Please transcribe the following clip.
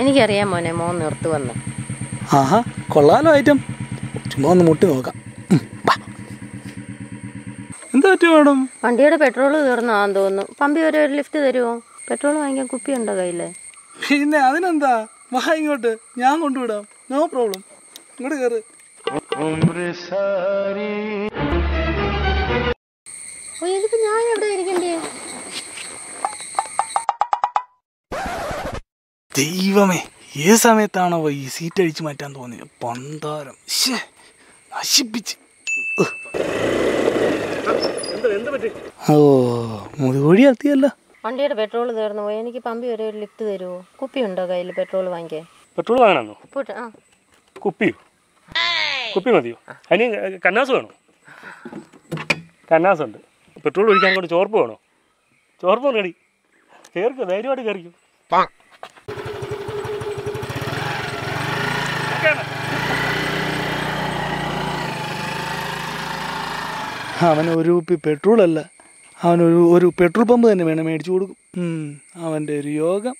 എനിക്കറിയാം മോനെ മോൻ നിർത്തുവന്ന് ആഹാ കൊള്ളാലോ ഐറ്റം. ചുമ്മാ ഒന്ന് മുട്ടി നോക്കാം. വാ. എന്താ പറ്റി മാഡം? വണ്ടിയുടെ പെട്രോൾ തീർന്നാന്ന് തോന്നുന്നു. പമ്പി വരെ ഒരു ലിഫ്റ്റ് തരുമോ പെട്രോൾ വാങ്ങിക്കാൻ കുപ്പിയുണ്ടോ കയ്യിൽ? പിന്നെ അതിനെന്താ? വാ ഇങ്ങോട്ട്. ഞാൻ കൊണ്ടുവിടാം. No problem. ഇങ്ങോട്ട് കയറ് ഓ ഇതിപ്പോ ഞാൻ എവിടെ ഇരിക്കണ്ടേ? ദൈവമേ ഏത് സമയത്താണോ ഈ സീറ്റ് അഴിച്ചു മാറ്റാൻ തോന്നിയത് പന്താരം. നശിപ്പിച്ച്. ഓ മുതുകോഴി എത്തിയല്ലോ വണ്ടിയുടെ പെട്രോൾ തീർന്നു പോയി. എനിക്ക് പമ്പി വരെ ഒരു ലിഫ്റ്റ് തരുമോ കുപ്പിയുണ്ടോ കയ്യിൽ പെട്രോൾ വാങ്ങിക്കാൻ? പെട്രോൾ വാങ്ങാനോ കുപ്പി കുപ്പി മതിയോ? അതിന് കന്നാസ് വേണോ? കന്നാസ് ഉണ്ട് പെട്രോൾ ഒഴിക്കാൻ കൊണ്ട് ചോർപ്പ് വേണോ? ചോർപ്പ് കടി കയറിക്കോ ധൈര്യമായിട്ട് കയറിക്കോ അവൻ ഒരു കുപ്പി പെട്രോൾ അല്ല അവനൊരു ഒരു പെട്രോൾ പമ്പ് തന്നെ വേണം മേടിച്ചു കൊടുക്കും. അവന്റെ ഒരു യോഗം.